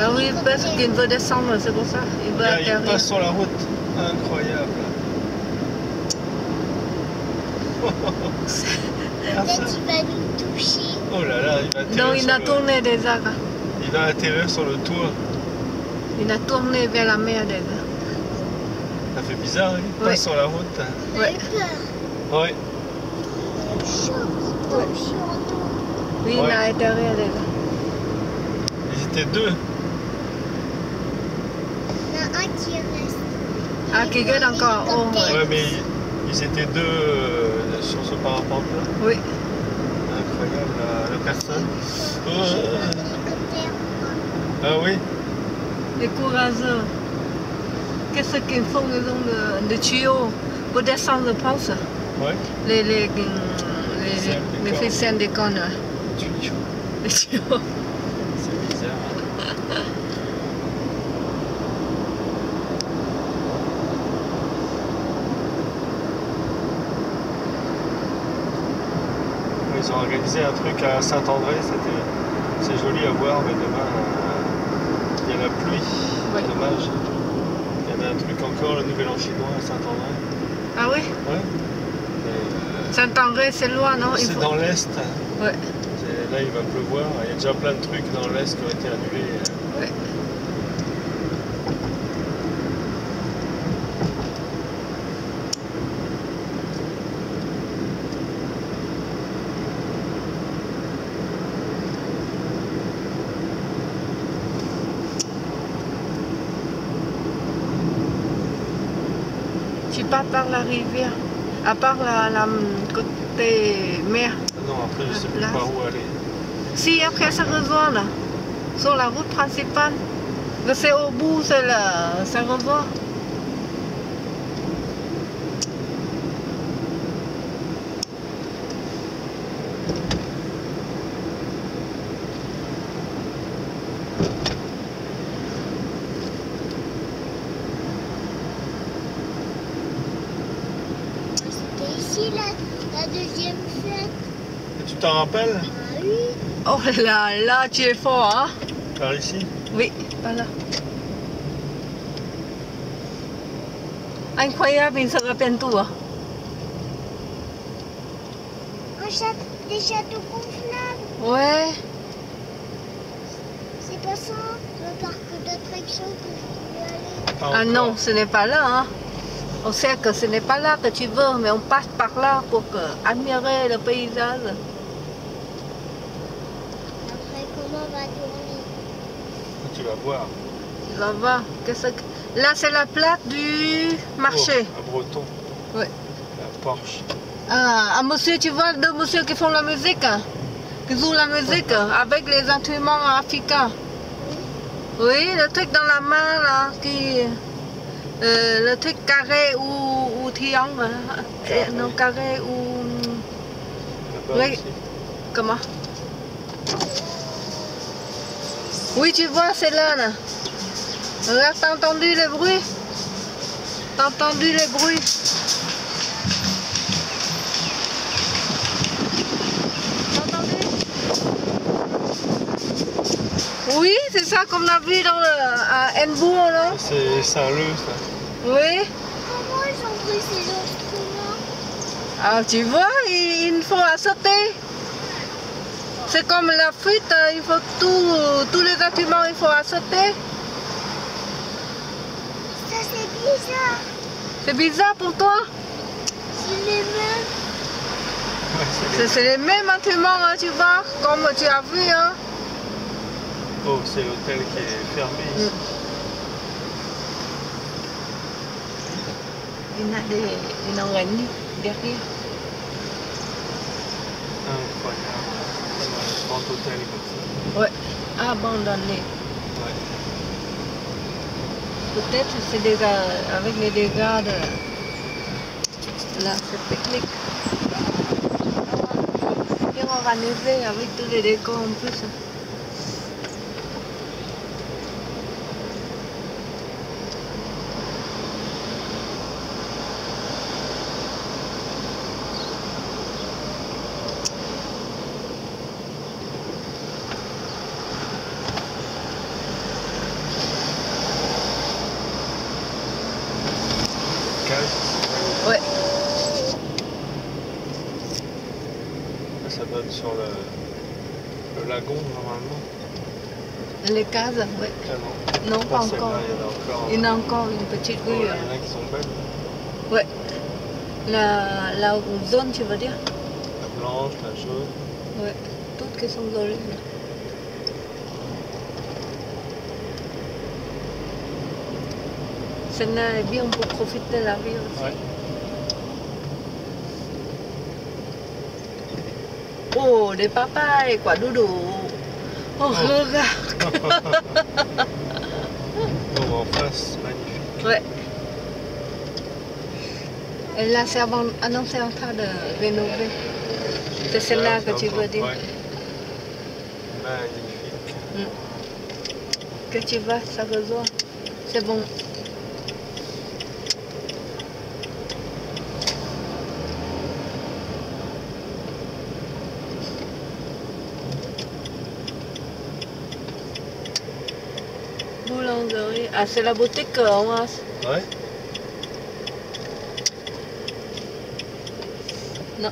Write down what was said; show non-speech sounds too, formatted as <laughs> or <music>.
Ah oui, parce qu'il veut descendre, c'est pour ça. Il veut Regarde, il atterrir. passe sur la route. Incroyable. <laughs> Peut-être qu'il va nous toucher. Oh là là, il va atterrir, Non, il a le... tourné déjà. il va atterrir sur le toit. Il a tourné vers la mer déjà. Ça fait bizarre, hein, il Ouais. passe sur la route. Ouais. Ouais. Il il. Oui, il a atterri déjà. Ils étaient deux. Il y en a un qui reste. Ah, encore. Oh, Ouais, mais ils, étaient deux euh, sur ce parapente là. Oui. Incroyable, la, la personne. Oh. Ah oui Les courageux. Qu'est-ce qu'ils font Ils ont de, de tuyaux pour descendre le pense. Ouais. Les, les, les, les, des les cordes. ficelles des connes. ouais. Tuyau. Les tuyaux. C'est bizarre. Ils ont organisé un truc à Saint-André, c'était c'est joli à voir, mais demain euh, il y a la pluie, Ouais. dommage. Il y avait un truc encore, le Nouvel An chinois à Saint-André. Ah oui Ouais. Et, Saint-André, c'est loin, non? Euh, c'est faut- dans l'Est. Ouais. Là il va pleuvoir, il y a déjà plein de trucs dans l'Est qui ont été annulés. euh. Ouais. Tu pars par la rivière, à part la, la côté mer. Non, après je sais plus par où aller. Si, après ça rejoint là, sur la route principale. Mais C'est au bout, c'est là, ça revoit. La, la deuxième fête. Et tu t'en rappelles? Ah oui. Oh là là, tu es fort, hein Par ici? Oui, voilà. Incroyable, il se rappelle tout. Hein. Un château, des châteaux gonflables. Ouais, C'est pas ça le parc d'attractions que je voulais aller. Ah non, ce n'est pas là. Hein. On sait que ce n'est pas là que tu veux, mais on passe par là pour que, admirer le paysage. Après, comment on va tourner Tu vas voir? Tu vas voir. qu'est-ce que- Là, c'est la plate du marché. Oh, à Breton. Ouais. La Porsche. Ah, un monsieur, tu vois deux monsieur qui font la musique, hein, qui jouent la musique hein, avec les instruments africains. Oui, le truc dans la main là, qui, euh, le truc carré ou, ou triangle, hein, euh, non carré ou Oui. comment? Oui, tu vois, c'est là, là. Regarde, t'as entendu le bruit? T'as entendu le bruit T'as entendu Oui, c'est ça qu'on a vu dans le, à Enbourg, non C'est Saint-Leu, ça. Oui. Comment ils ont pris ces instruments? Ah, tu vois, il, il faut à sauter. C'est comme la fuite, hein, il faut tout, tous les instruments, il faut à sauter. Ça c'est bizarre. C'est bizarre pour toi? C'est les mêmes. Ouais, c'est les mêmes instruments, hein, tu vois, comme tu as vu. Hein. Oh, c'est l'hôtel qui est fermé ici. Il y a des, des derrière. Incroyable. Un grand hôtel comme Ouais, abandonné. Ouais. Peut-être c'est déjà avec les dégâts de la cette technique. Bien organisé avec tous les décors en plus. Ça, le, le lagon normalement. Les cases, oui. Ah non. Non, pas encore. Il y en a encore. Il y en a encore une petite Oh, rue. il y euh, en a qui sont belles. Ouais. La, la zone, tu veux dire? La blanche, la jaune. Ouais. Toutes qui sont jolies. là. Celle-là est bien pour profiter de la vie aussi. Ouais. Oh, des papayes, quoi, doudou. Oh, regarde. Oh, en face, magnifique. Ouais. Et là, c'est avant... Ah non, c'est en train de rénover. C'est celle-là Là, que tu veux dire. ouais. Magnifique. Que tu vas, ça rejoint. C'est bon. Boulangerie. Ah, c'est la boutique on a- Ouais. Non,